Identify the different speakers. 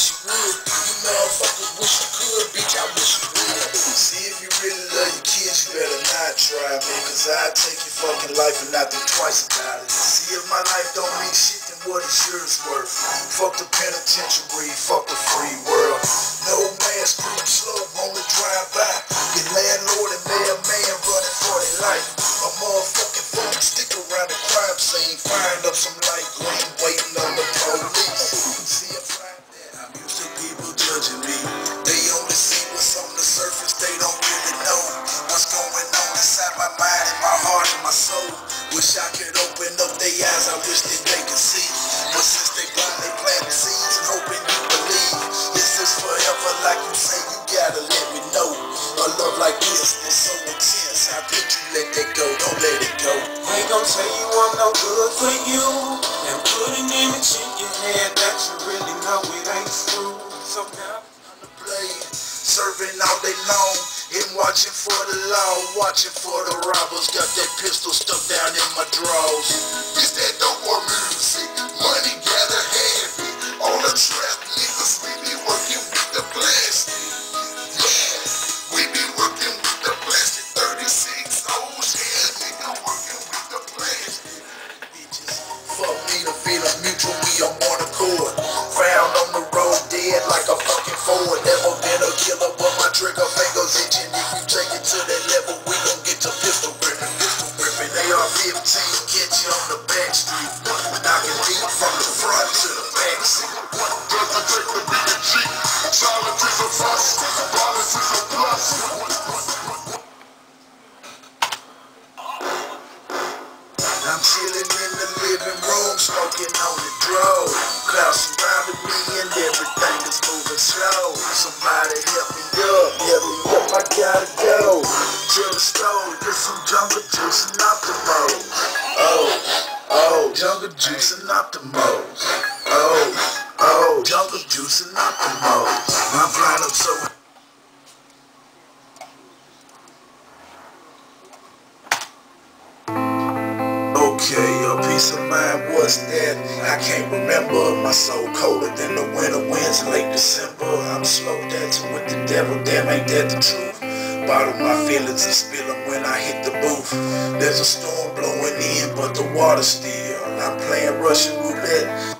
Speaker 1: wish you would. You motherfuckers wish you could, bitch, I wish you would. See, if you really love your kids, you better not try, man, cause I take your fucking life and not think twice about it. See, if my life don't mean shit, then what is yours worth? Fuck the penitentiary, fuck the free world. No mask, group slow, only drive-by. Your landlord and mailman running for their life. A motherfucking phone stick around the crime scene, find up some light green Wish I could open up their eyes, I wish that they could see. But since they blind, they plant the seeds and hoping you believe. This is forever, like you say, you gotta let me know. A love like this is so intense, how could you let that go? Don't let it go.
Speaker 2: They gon' tell you I'm no good for you And put an image in your head that you really know it ain't true So now
Speaker 1: I'm the blade, serving all day long, and watching for the law, watching for the robbers. Got that pistol stuck down in my drawers. It's that 15, catch you on the back street. Knocking deep from the front to the back seat. Does it take to be a G? Challenge is a fuss, violence is a plus. I'm chilling in the living room, smoking on the drove. Clouds surrounding me and everything is moving slow. Somebody help me up, help me up, I gotta go to the store some jungle juice and optimals. Oh, oh, jungle juice and optimals. Oh, oh, jungle juice and optimals. I'm flying up so Okay, a peace of mind, was that? I can't remember. My soul colder than the winter winds in late December. I'm slow dancing with the devil, damn, ain't that the truth? Bottle my feelings and spill them when I hit the booth. There's a storm blowing in, but the water's still. I'm playing Russian roulette.